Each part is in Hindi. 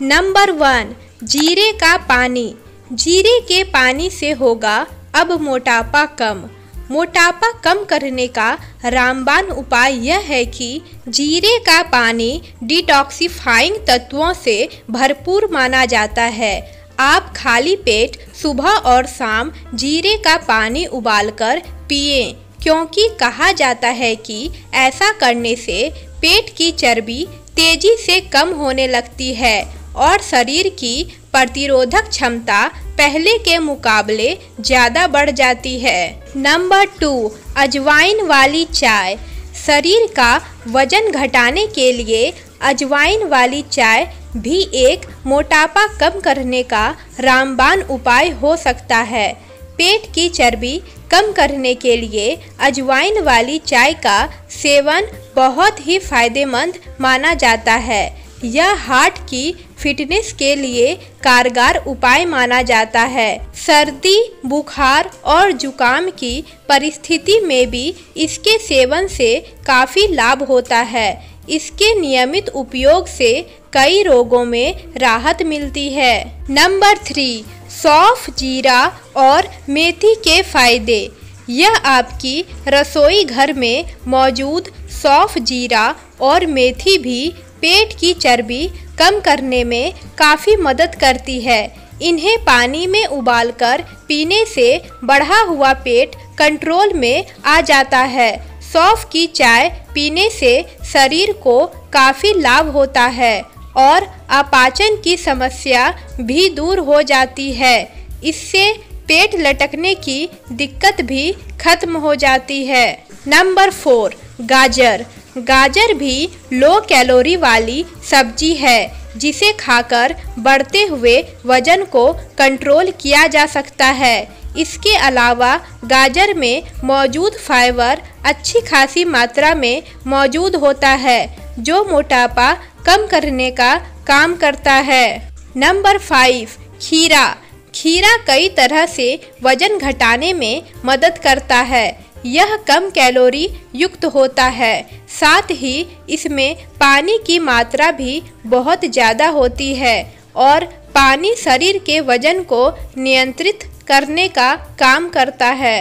नंबर वन जीरे का पानी। जीरे के पानी से होगा अब मोटापा कम। मोटापा कम करने का रामबान उपाय यह है कि जीरे का पानी डिटॉक्सिफाइंग तत्वों से भरपूर माना जाता है। आप खाली पेट सुबह और शाम जीरे का पानी उबालकर पिए, क्योंकि कहा जाता है कि ऐसा करने से पेट की चर्बी तेज़ी से कम होने लगती है। और शरीर की प्रतिरोधक क्षमता पहले के मुकाबले ज़्यादा बढ़ जाती है। नंबर टू, अजवाइन वाली चाय। शरीर का वज़न घटाने के लिए अजवाइन वाली चाय भी एक मोटापा कम करने का रामबान उपाय हो सकता है। पेट की चर्बी कम करने के लिए अजवाइन वाली चाय का सेवन बहुत ही फ़ायदेमंद माना जाता है। यह हार्ट की फिटनेस के लिए कारगर उपाय माना जाता है। सर्दी, बुखार और जुकाम की परिस्थिति में भी इसके सेवन से काफ़ी लाभ होता है। इसके नियमित उपयोग से कई रोगों में राहत मिलती है। नंबर थ्री, सौफ, जीरा और मेथी के फ़ायदे। यह आपकी रसोई घर में मौजूद सौफ, जीरा और मेथी भी पेट की चर्बी कम करने में काफ़ी मदद करती है। इन्हें पानी में उबालकर पीने से बढ़ा हुआ पेट कंट्रोल में आ जाता है। सौफ की चाय पीने से शरीर को काफ़ी लाभ होता है और अपाचन की समस्या भी दूर हो जाती है। इससे पेट लटकने की दिक्कत भी खत्म हो जाती है। नंबर फोर, गाजर। गाजर भी लो कैलोरी वाली सब्ज़ी है, जिसे खाकर बढ़ते हुए वज़न को कंट्रोल किया जा सकता है। इसके अलावा गाजर में मौजूद फाइबर अच्छी खासी मात्रा में मौजूद होता है, जो मोटापा कम करने का काम करता है। नंबर फाइव, खीरा। खीरा कई तरह से वज़न घटाने में मदद करता है। यह कम कैलोरी युक्त होता है। साथ ही इसमें पानी की मात्रा भी बहुत ज़्यादा होती है और पानी शरीर के वज़न को नियंत्रित करने का काम करता है।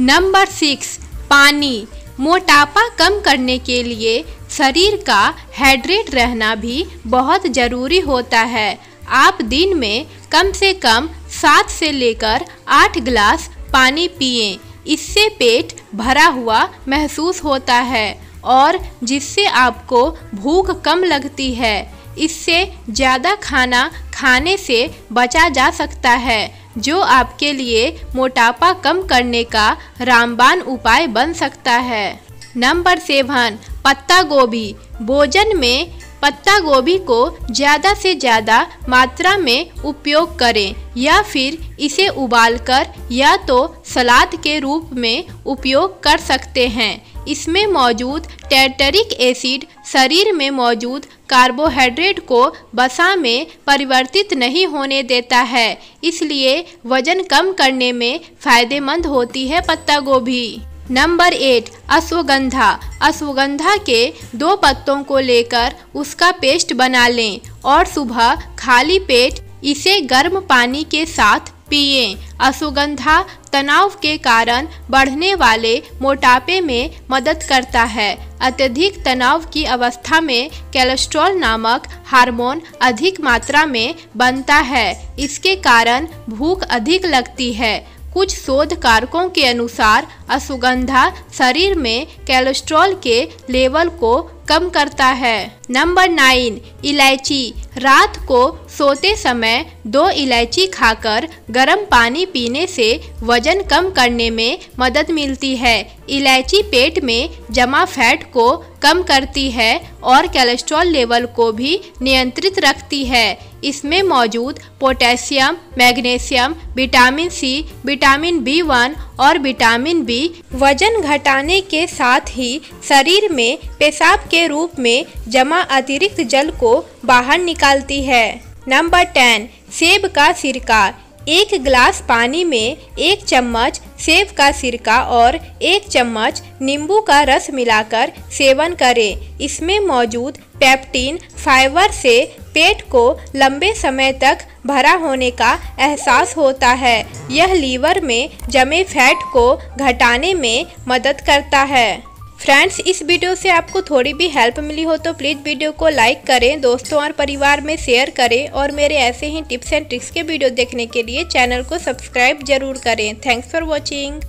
नंबर सिक्स, पानी। मोटापा कम करने के लिए शरीर का हाइड्रेट रहना भी बहुत ज़रूरी होता है। आप दिन में कम से कम सात से लेकर आठ गिलास पानी पिए। इससे पेट भरा हुआ महसूस होता है। और जिससे आपको भूख कम लगती है, इससे ज़्यादा खाना खाने से बचा जा सकता है, जो आपके लिए मोटापा कम करने का रामबान उपाय बन सकता है। नंबर सेवन, पत्ता गोभी। भोजन में पत्ता गोभी को ज़्यादा से ज़्यादा मात्रा में उपयोग करें, या फिर इसे उबालकर या तो सलाद के रूप में उपयोग कर सकते हैं। इसमें मौजूद टेटरिक एसिड शरीर में मौजूद कार्बोहाइड्रेट को बसा में परिवर्तित नहीं होने देता है, इसलिए वज़न कम करने में फ़ायदेमंद होती है पत्ता गोभी। Number eight, ashwagandha. अश्वगंधा के दो पत्तों को लेकर उसका पेस्ट बना लें और सुबह खाली पेट इसे गर्म पानी के साथ पिए। अश्वगंधा तनाव के कारण बढ़ने वाले मोटापे में मदद करता है। अत्यधिक तनाव की अवस्था में कैलेस्ट्रॉल नामक हार्मोन अधिक मात्रा में बनता है। इसके कारण भूख अधिक लगती है। कुछ शोध कारकों के अनुसार अश्वगंधा शरीर में कोलेस्ट्रॉल के लेवल को कम करता है। नंबर नाइन, इलायची। रात को सोते समय दो इलायची खाकर गर्म पानी पीने से वज़न कम करने में मदद मिलती है। इलायची पेट में जमा फैट को कम करती है और कोलेस्ट्रॉल लेवल को भी नियंत्रित रखती है। इसमें मौजूद potassium, magnesium, vitamin C, vitamin B one और विटामिन बी वज़न घटाने के साथ ही शरीर में पेशाब के रूप में जमा अतिरिक्त जल को बाहर निकालती है। नंबर टेन, सेब का सिरका। एक गिलास पानी में एक चम्मच सेब का सिरका और एक चम्मच नींबू का रस मिलाकर सेवन करें। इसमें मौजूद पेप्टिन, फाइबर से पेट को लंबे समय तक भरा होने का एहसास होता है। यह लीवर में जमे फैट को घटाने में मदद करता है। फ्रेंड्स, इस वीडियो से आपको थोड़ी भी हेल्प मिली हो तो प्लीज़ वीडियो को लाइक करें, दोस्तों और परिवार में शेयर करें और मेरे ऐसे ही टिप्स एंड ट्रिक्स के वीडियो देखने के लिए चैनल को सब्सक्राइब ज़रूर करें। Thanks for watching.